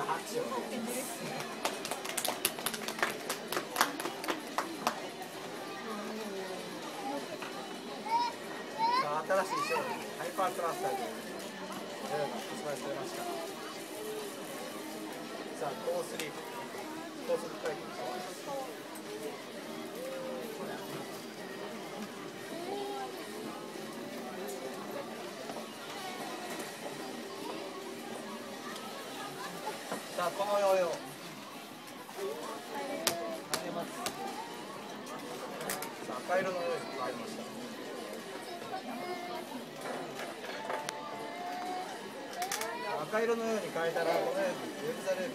拍手を新しい商品ハイパークラスターでこれが発売されましたさあコースリー。プコースリー。プさあこのヨーヨー投げます。さあ赤色のヨーヨーに変わりました。赤色のように変えたらこのようにウェブザレール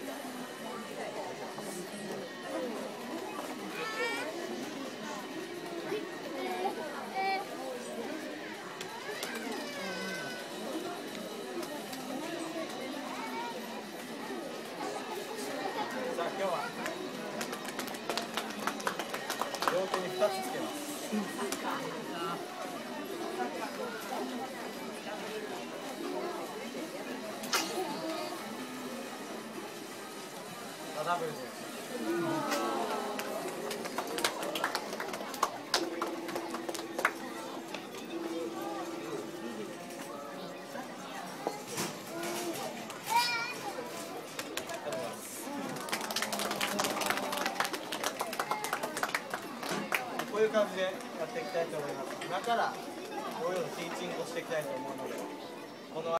両手に2つつけます。あダブルですこういう感じでやっていきたいと思います。今からこういうのティーチングをしていきたいと思うのでこの